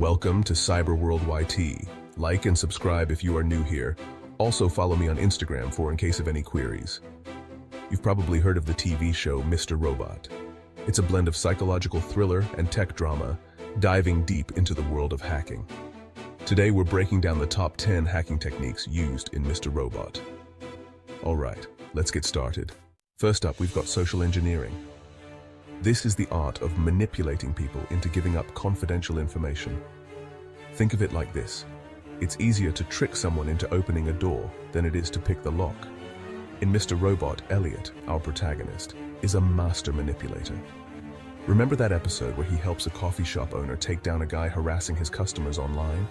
Welcome to Cyberworld YT. Like and subscribe if you are new here. Also follow me on Instagram for in case of any queries. You've probably heard of the TV show Mr. Robot. It's a blend of psychological thriller and tech drama, diving deep into the world of hacking. Today we're breaking down the top 10 hacking techniques used in Mr. Robot. Alright, let's get started. First up, we've got social engineering. This is the art of manipulating people into giving up confidential information. Think of it like this. It's easier to trick someone into opening a door than it is to pick the lock. In Mr. Robot, Elliot, our protagonist, is a master manipulator. Remember that episode where he helps a coffee shop owner take down a guy harassing his customers online?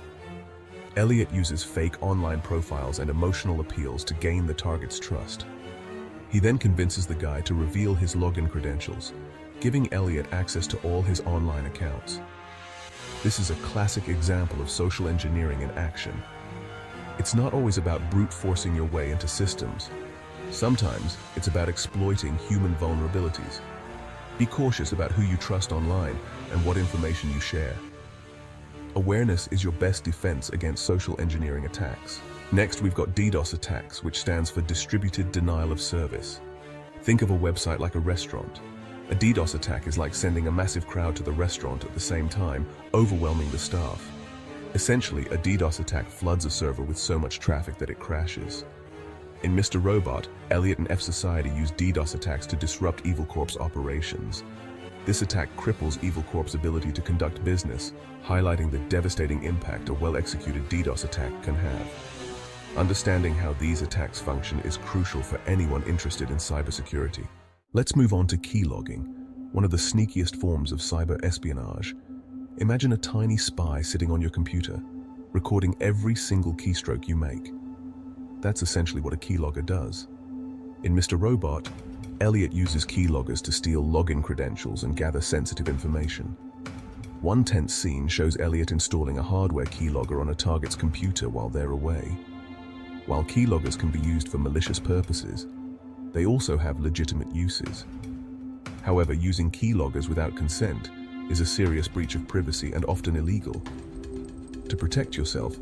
Elliot uses fake online profiles and emotional appeals to gain the target's trust. He then convinces the guy to reveal his login credentials, giving Elliot access to all his online accounts. This is a classic example of social engineering in action. It's not always about brute forcing your way into systems. Sometimes it's about exploiting human vulnerabilities. Be cautious about who you trust online and what information you share. Awareness is your best defense against social engineering attacks. Next, we've got DDoS attacks, which stands for Distributed Denial of Service. Think of a website like a restaurant. A DDoS attack is like sending a massive crowd to the restaurant at the same time, overwhelming the staff. Essentially, a DDoS attack floods a server with so much traffic that it crashes. In Mr. Robot, Elliot and fsociety use DDoS attacks to disrupt Evil Corp's operations. This attack cripples Evil Corp's ability to conduct business, highlighting the devastating impact a well-executed DDoS attack can have. Understanding how these attacks function is crucial for anyone interested in cybersecurity. Let's move on to keylogging, one of the sneakiest forms of cyber espionage. Imagine a tiny spy sitting on your computer, recording every single keystroke you make. That's essentially what a keylogger does. In Mr. Robot, Elliot uses keyloggers to steal login credentials and gather sensitive information. One tense scene shows Elliot installing a hardware keylogger on a target's computer while they're away. While keyloggers can be used for malicious purposes, they also have legitimate uses. However, using keyloggers without consent is a serious breach of privacy and often illegal. To protect yourself,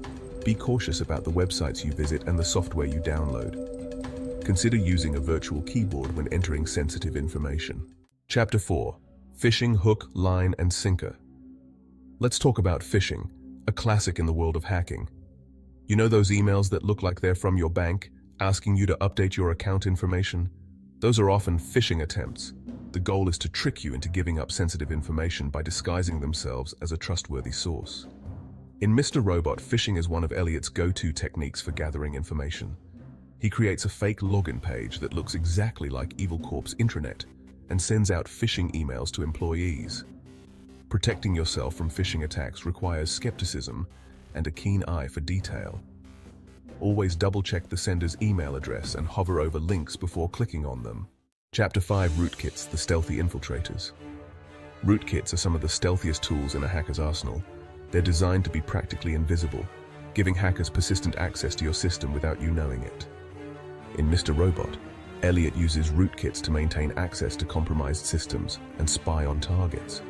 be cautious about the websites you visit and the software you download. Consider using a virtual keyboard when entering sensitive information. Chapter 4. Phishing Hook, Line, and Sinker. Let's talk about phishing, a classic in the world of hacking. You know those emails that look like they're from your bank, asking you to update your account information? Those are often phishing attempts. The goal is to trick you into giving up sensitive information by disguising themselves as a trustworthy source. In Mr. Robot, phishing is one of Elliot's go-to techniques for gathering information. He creates a fake login page that looks exactly like Evil Corp's intranet and sends out phishing emails to employees. Protecting yourself from phishing attacks requires skepticism and a keen eye for detail. Always double-check the sender's email address and hover over links before clicking on them. Chapter 5 Rootkits, the Stealthy Infiltrators. Rootkits are some of the stealthiest tools in a hacker's arsenal, they're designed to be practically invisible, giving hackers persistent access to your system without you knowing it. In Mr. Robot, Elliot uses rootkits to maintain access to compromised systems and spy on targets.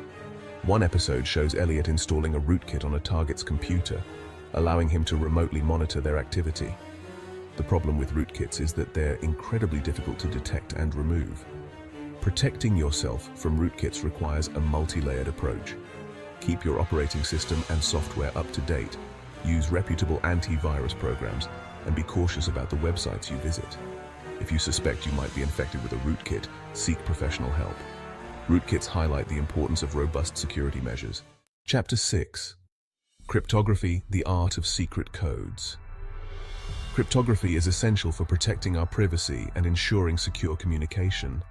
One episode shows Elliot installing a rootkit on a target's computer, allowing him to remotely monitor their activity. The problem with rootkits is that they're incredibly difficult to detect and remove. Protecting yourself from rootkits requires a multi-layered approach. Keep your operating system and software up to date. Use reputable antivirus programs and be cautious about the websites you visit. If you suspect you might be infected with a rootkit, seek professional help. Rootkits highlight the importance of robust security measures. Chapter 6 Cryptography, the Art of Secret Codes. Cryptography is essential for protecting our privacy and ensuring secure communication.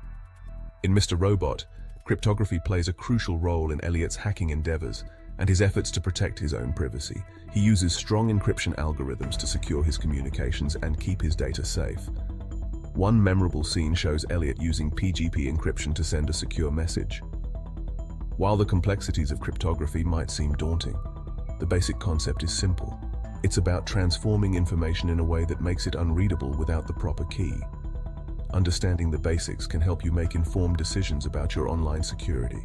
In Mr. Robot, Cryptography plays a crucial role in Elliot's hacking endeavors and his efforts to protect his own privacy. He uses strong encryption algorithms to secure his communications and keep his data safe. One memorable scene shows Elliot using PGP encryption to send a secure message. While the complexities of cryptography might seem daunting, the basic concept is simple. It's about transforming information in a way that makes it unreadable without the proper key. Understanding the basics can help you make informed decisions about your online security.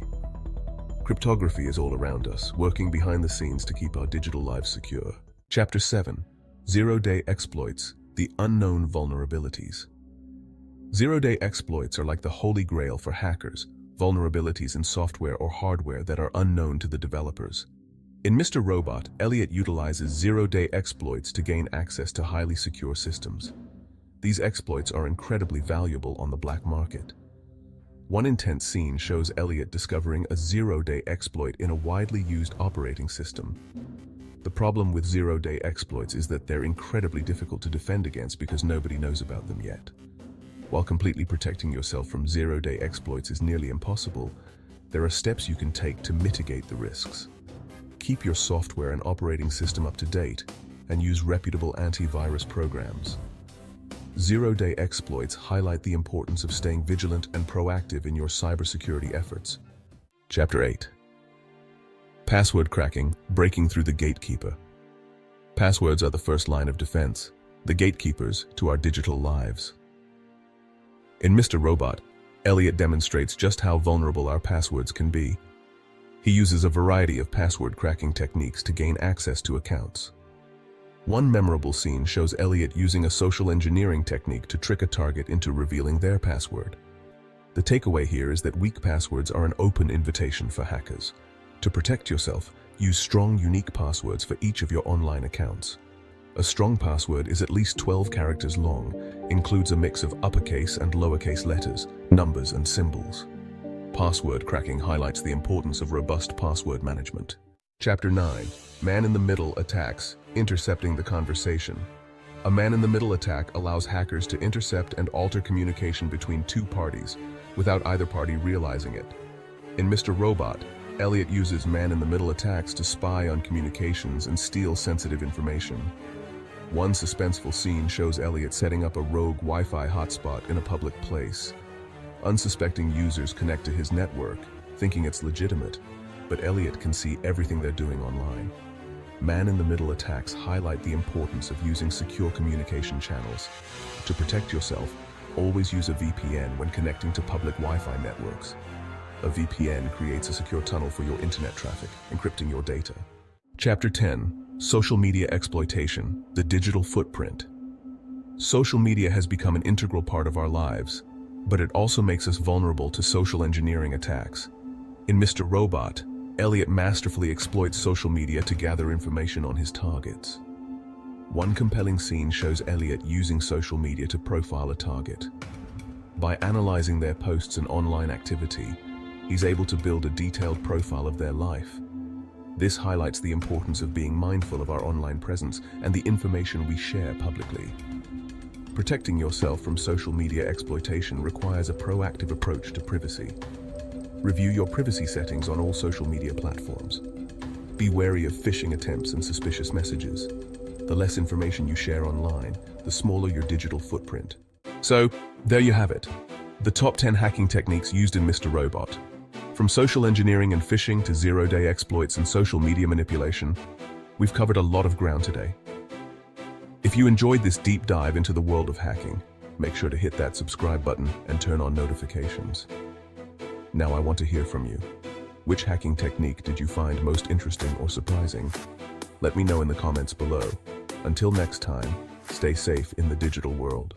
Cryptography is all around us, working behind the scenes to keep our digital lives secure. Chapter 7 Zero-Day Exploits The Unknown Vulnerabilities Zero-day exploits are like the holy grail for hackers, vulnerabilities in software or hardware that are unknown to the developers. In Mr. Robot, Elliot utilizes zero-day exploits to gain access to highly secure systems. These exploits are incredibly valuable on the black market. One intense scene shows Elliot discovering a zero-day exploit in a widely used operating system. The problem with zero-day exploits is that they're incredibly difficult to defend against because nobody knows about them yet. While completely protecting yourself from zero-day exploits is nearly impossible, there are steps you can take to mitigate the risks. Keep your software and operating system up to date and use reputable antivirus programs. Zero-day exploits highlight the importance of staying vigilant and proactive in your cybersecurity efforts. Chapter 8 Password Cracking, Breaking Through the Gatekeeper Passwords are the first line of defense, the gatekeepers to our digital lives. In Mr. Robot, Elliot demonstrates just how vulnerable our passwords can be. He uses a variety of password cracking techniques to gain access to accounts. One memorable scene shows Elliot using a social engineering technique to trick a target into revealing their password. The takeaway here is that weak passwords are an open invitation for hackers. To protect yourself, use strong, unique passwords for each of your online accounts. A strong password is at least 12 characters long, includes a mix of uppercase and lowercase letters, numbers and symbols. Password cracking highlights the importance of robust password management. Chapter 9 Man-in-the-Middle Attacks Intercepting the Conversation A man-in-the-middle attack allows hackers to intercept and alter communication between two parties without either party realizing it. In Mr. Robot, Elliot uses man-in-the-middle attacks to spy on communications and steal sensitive information. One suspenseful scene shows Elliot setting up a rogue Wi-Fi hotspot in a public place. Unsuspecting users connect to his network, thinking it's legitimate, but Elliot can see everything they're doing online. Man-in-the-middle attacks highlight the importance of using secure communication channels. To protect yourself, always use a VPN when connecting to public Wi-Fi networks. A VPN creates a secure tunnel for your internet traffic, encrypting your data. Chapter 10 Social Media Exploitation, the Digital Footprint. Social media has become an integral part of our lives, but it also makes us vulnerable to social engineering attacks. In Mr. Robot, Elliot masterfully exploits social media to gather information on his targets. One compelling scene shows Elliot using social media to profile a target. By analyzing their posts and online activity, he's able to build a detailed profile of their life. This highlights the importance of being mindful of our online presence and the information we share publicly. Protecting yourself from social media exploitation requires a proactive approach to privacy. Review your privacy settings on all social media platforms. Be wary of phishing attempts and suspicious messages. The less information you share online, the smaller your digital footprint. So, there you have it. The top 10 hacking techniques used in Mr. Robot. From social engineering and phishing to zero-day exploits and social media manipulation, we've covered a lot of ground today. If you enjoyed this deep dive into the world of hacking, make sure to hit that subscribe button and turn on notifications. Now I want to hear from you. Which hacking technique did you find most interesting or surprising? Let me know in the comments below. Until next time, stay safe in the digital world.